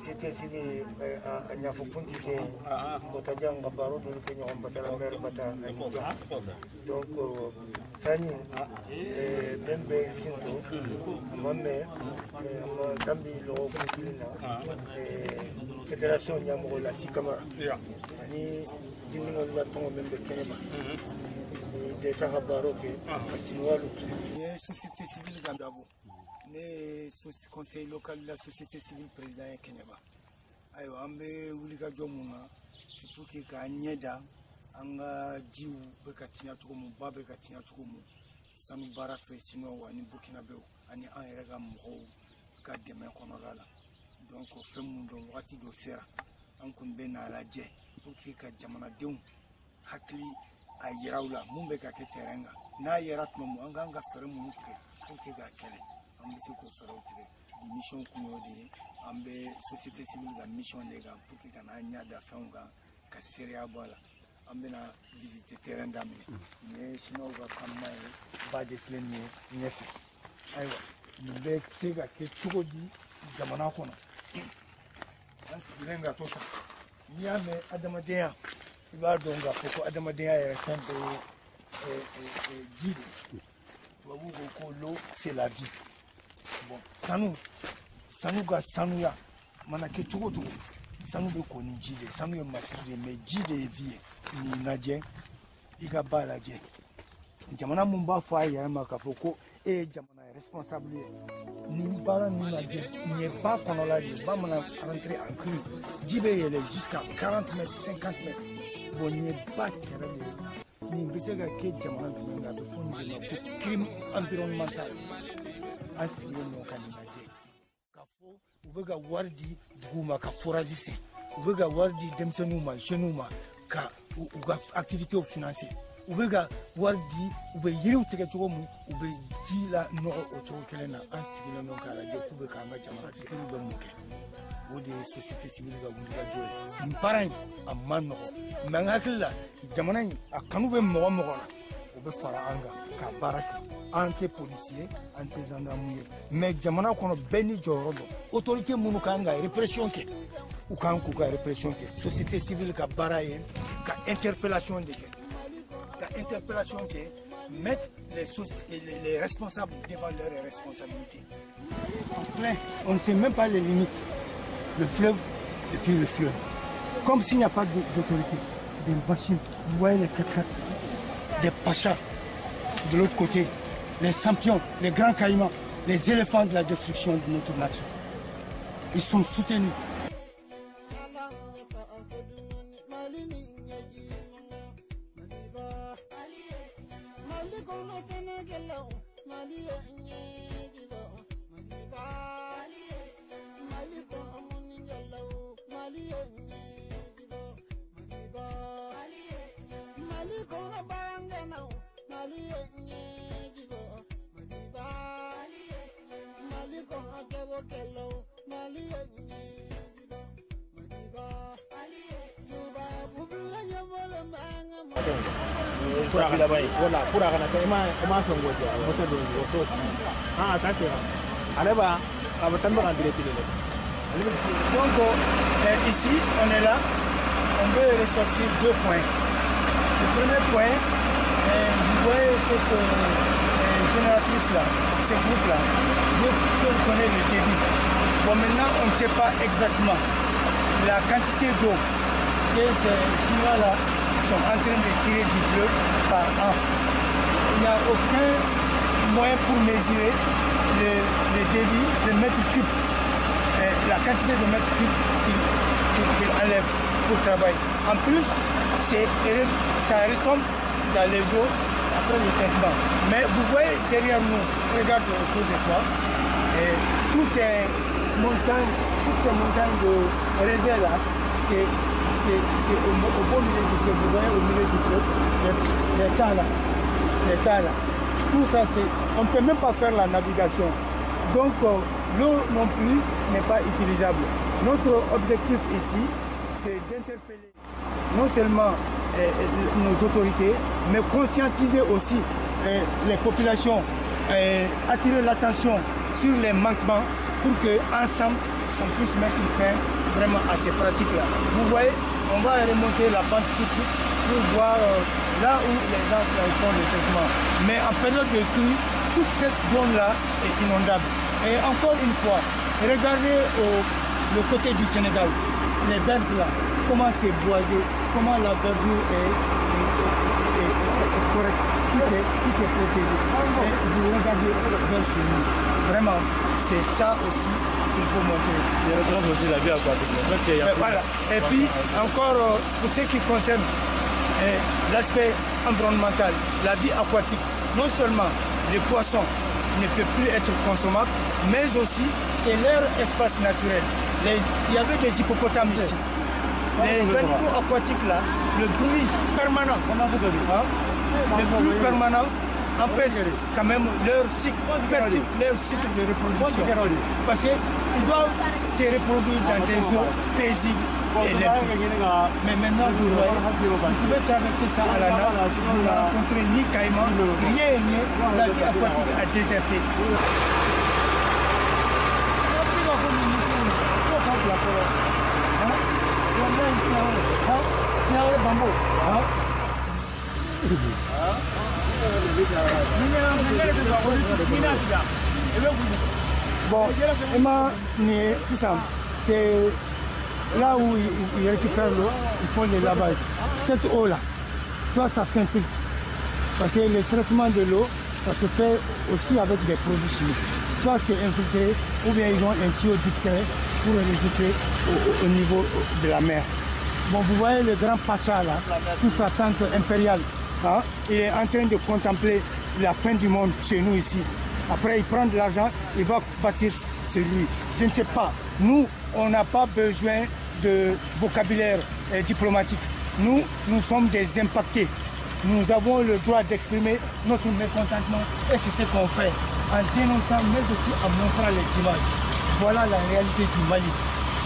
société civile a ñafo punti ke bota janga baro dol ke ñoom bata la mer bata ani jam donc sani ben be sinto mamme ma tambi lo ko kilina fédération la sikama. Ani jinningo la tongo ben be kenema de taxa baro ke asiwalu ye société civile gandabo ne conseil local de la société civile président ye kɛɲɛba ayiwa an bɛ wulikajɔ mun na c'est pour que k'an ɲɛ da an ka jiw bɛ ka tiɲɛ cogo mun ba bɛ ka tiɲɛ cogo mun sanu baara fɛ siniwaw ani burukinabew ani an yɛrɛ ka mɔgɔw ka dɛmɛ kɔnɔla la. Donc fɛn mun dɔn wagati dɔ sera an kɔni bɛ n'a lajɛ pour que ka jamanadenw hakili a yiraw la. Mun bɛ ka kɛ terrain kan. N'a yera tuma min an kan ka fɛɛrɛ minnu tigɛ pour que k'a kɛlɛ an bɛ se k'o tigɛ kun y'o de ye an bɛ société civile ka mission de kan pour que ka n'a ɲɛ da fɛnw kan ka seereya bɔ a la an bɛna visiter terrain daminɛ nin ye siniwaw ka kanuma ye ba de filɛ nin ye ɲɛfɛ ayiwa nin bɛ se ka kɛ cogo di jamana kɔnɔ an sigilen ka to tan n'i y'a mɛn adamadenya i b'a dɔn k'a fɔ ko adamadenya yɛrɛ fɛn bɛɛ ye ji de tubabu ko ko l'eau c'est la vie bon. Sanu sanu ka sanuya mana kɛ cogo o cogo sanu bɛ ko ni ji de sanu ye masiri de mɛ ji de ye vie. Ye n'i lajɛ i ka ba lajɛ jamana mun b'a fɔ a yɛrɛ ma k'a fɔ ko e ye jamana responsable ye. Nin baara ninnu lajɛ nin ye ba kɔnɔla de ye ba mana rentré en cru ji bɛ yɛlɛ jusqu'à 40 mètres 50 mètres. Bon nin ye ba kɛrɛ de. Ye nin bɛ se ka kɛ jamana jumɛn kan a bɛ fɔ nin de ma ko crime environnemental an sigilen ɲɔgɔn ka nin lajɛ k'a fɔ u bɛ ka wari di duguw ma ka forage sen u ka jeunes ma ka u ka bɛ ka wari di u bɛ yiriw tigɛ cogo min u bɛ ji la nɔgɔ o cogo kelen na an sigilen don k'a lajɛ k'u bɛ k'an ka jamana fitiiniw bɛ mun kɛ o de ye société civile ka wulikajɔ ye nin baara in a man nɔgɔ mɛ n hakili la jamana in a kanu bɛ mɔgɔ mɔgɔ la o bɛ fara an kan ka baara kɛ an tɛ policier an tɛ gendarme ye mɛ jamana kɔnɔ bɛɛ ni jɔyɔrɔ dɔn autorité minnu kan ka répression kɛ u kan société civile ka baara ye ka interpellation de kɛ ka interpellation kɛ mettre les, les, les responsables devant leurs responsabilités. En on ne sait même pas les limites. Le fleuve et puis le fleuve. Comme s'il n'y a pas d'autorité. Des machines, vous voyez les 4 des pachas de l'autre côté, les champions, les grands caïmans, les éléphants de la destruction de notre nature. Ils sont soutenus. Wala kura kana kai ma ma son goje moto do goto ah ta ce ale ba. Aba tamba kan dire tile donc euh, ici on est là. On veut ressortir deux points le premier point vous voyez cette euh, génératrice là ce groupe là je, je connais le débit bon maintenant on ne sait pas exactement la quantité d'eau que ces là là sont en train de tirer du fleuve par an. Il n'y a aucun moyen pour mesurer le, le débit de mètres cubes, la quantité de mètres cubes qu'il qu enlève pour travailler. En plus, ça retombe dans les eaux après le traitement. Mais vous voyez derrière nous, regarde autour de toi, et tous ces montagnes, toutes ces montagnes de réserve là, c'est au, au milieu du fleuve. Vous voyez au milieu du fleuve, les, les là, les temps là. Tout ça, on ne peut même pas faire la navigation. Donc, euh, l'eau non plus n'est pas utilisable. Notre objectif ici, c'est d'interpeller non seulement euh, nos autorités, mais conscientiser aussi euh, les populations, attirer l'attention sur les manquements pour qu'ensemble, on puisse mettre fin vraiment à ces pratiques-là. Vous voyez, on va remonter la pente tout de suite pour voir euh, là où les gens font le traitement. Mais en période de crue, toute cette zone-là est inondable. Et encore une fois, regardez le côté du Sénégal, les berges là, comment c'est boisé, comment la verdure est, est, est, est correcte, tout est, tout est protégé. Et vous regardez vers chez nous. Vraiment, c'est ça aussi qu'il faut montrer. aussi la vie aquatique. Voilà. Et puis, encore, euh, pour ce qui concerne euh, l'aspect environnemental, la vie aquatique, non seulement les poissons ne peuvent plus être consommables, mais aussi c'est leur espace naturel. Les- il y avait des hippopotames ici. Les animaux aquatiques là, le bruit permanent, hein, le bruit permanent empêche quand même leur cycle, perturbe leur cycle de reproduction. Parce qu'ils doivent se reproduire dans des eaux paisibles et limpides. Mais maintenant, vous voyez, vous pouvez traverser ça à la nage, vous ne rencontrez ni caïman, rien, rien, la vie aquatique a déserté. Bon, c'est ça. C'est là où ils, récupèrent l'eau, ils font les lavages. Cette eau-là, soit ça s'infiltre. Parce que le traitement de l'eau, ça se fait aussi avec des produits chimiques. Soit c'est infiltré, ou bien ils ont un tuyau discret pour le au niveau de la mer. Bon, vous voyez le grand pacha là, sous sa tente impériale. hein, il est en train de contempler la fin du monde chez nous ici. Après, il prend de l'argent, il va bâtir celui. Je ne sais pas. Nous, on n'a pas besoin de vocabulaire diplomatique. Nous, nous sommes des impactés. Nous avons le droit d'exprimer notre mécontentement et c'est ce qu'on fait en dénonçant, mais aussi en montrant les images. Voilà la réalité du Mali.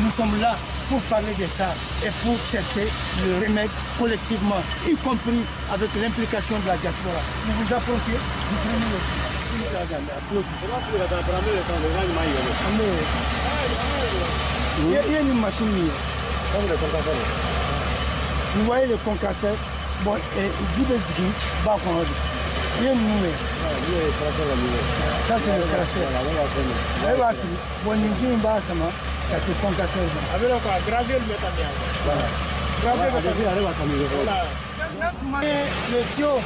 Nous sommes là pour parler de ça et pour chercher le remède collectivement, y compris avec l'implication de la diaspora. Vous vous approchez, vous il y a- y a une machine. Vous voyez le concasseur Bon, et a dit. Il y a une. Ça, c'est le si. Bon, il dit une base, c'est le tuyau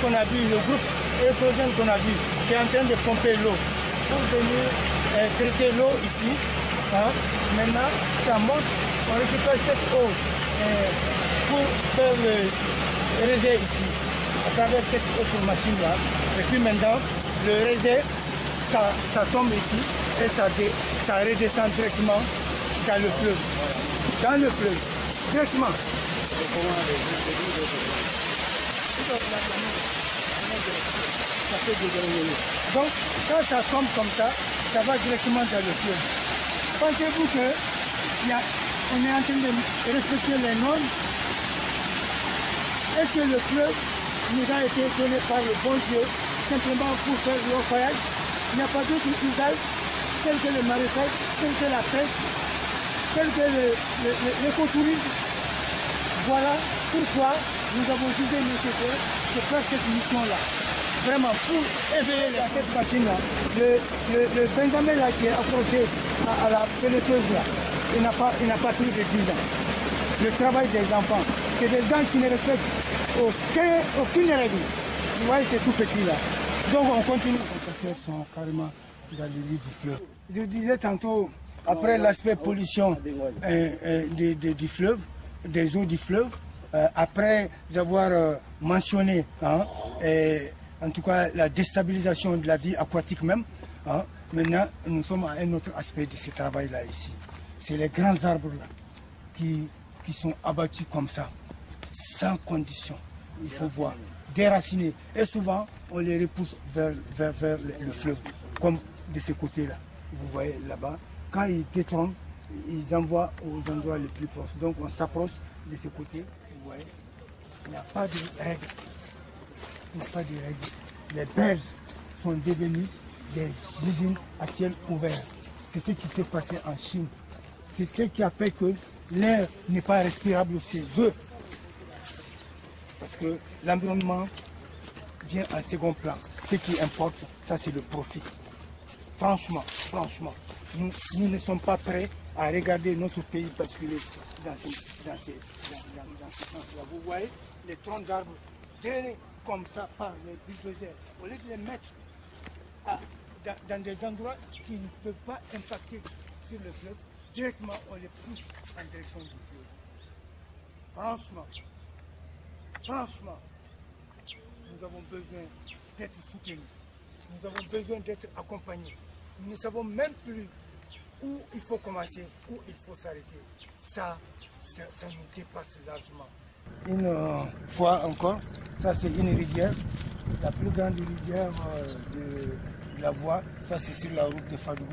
qu'on a vu, le groupe électrogène qu'on a vu, qui est en train de pomper l'eau pour venir euh, traiter l'eau ici. hein. Maintenant, ça monte, on récupère cette eau euh, pour faire le réserve ici, à travers cette autre machine-là. Et puis maintenant, le réserve, ça, tombe ici et ça, redescend directement dans le fleuve. Dans le fleuve, directement. Donc, quand ça tombe comme ça, ça va directement dans le fleuve. Pensez-vous que il y a- on est en train de respecter les normes? Est-ce que le fleuve nous a été donné par le bon Dieu simplement pour faire le voyage? Il n'y a pas d'autre usage tel que le maréchage, tel que la pêche, tel que le- le-. Voilà pourquoi nous avons jugé nécessaire de faire cette mission-là. Vraiment, pour éveiller la- cette machine-là, le, Benjamin là, qui est accroché à, la pelleteuse là, il n'a pas, il pas plus de 10 ans. Le travail des enfants, c'est des gens qui ne respectent aucun, aucune règle. Vous voyez, c'est tout petit là. Donc on continue. Les sont carrément dans le lit du fleuve. Je disais tantôt, après l'aspect pollution euh, euh, de- du fleuve, des eaux du fleuve, euh, après avoir euh, mentionné, hein, euh, en tout cas, la déstabilisation de la vie aquatique même, hein, maintenant, nous sommes à un autre aspect de ce travail-là ici. C'est les grands arbres là qui, qui sont abattus comme ça, sans condition. Il faut voir, déracinés. Et souvent, on les repousse vers, vers, vers le, le fleuve, comme de ce côté-là. Vous voyez là-bas, quand ils détrônent, ils envoient aux endroits les plus proches. Donc on s'approche de ce côté, vous voyez, il n'y a pas de règles. Il n'y a pas de règles. Les berges sont devenues des usines à ciel ouvert. c'est ce qui s'est passé en Chine. C'est ce qui a fait que l'air n'est pas respirable chez eux. Parce que l'environnement vient en second plan. Ce qui importe, ça c'est le profit. Franchement, franchement, nous, nous ne sommes pas prêts à regarder notre pays basculer dans ce, dans ce, dans, dans- ce sens-là. Vous voyez les troncs d'arbres traînés comme ça par les bulldozers. Au lieu de les mettre dans, dans des endroits qui ne peuvent pas impacter sur le fleuve, directement on les pousse en direction du fleuve. Franchement, franchement, nous avons besoin d'être soutenus. Nous avons besoin d'être accompagnés. Nous ne savons même plus où il faut commencer, où il faut s'arrêter. Ça, ça, nous dépasse largement. Une euh, fois encore, ça c'est une rivière, la plus grande rivière euh, de la voie. Ça c'est sur la route de Fadougou.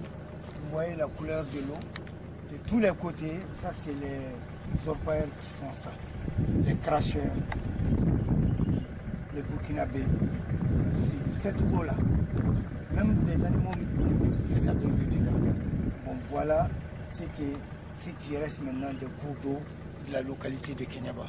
Vous voyez la couleur de l'eau? De tous les côtés, ça c'est les orpailleurs qui font ça. Les cracheurs, les Burkinabés. C'est cette eau-là. Même les animaux qui s'appellent dedans. Bon, voilà ce qui, ce qui reste maintenant des cours d'eau de la localité de Kenyaba.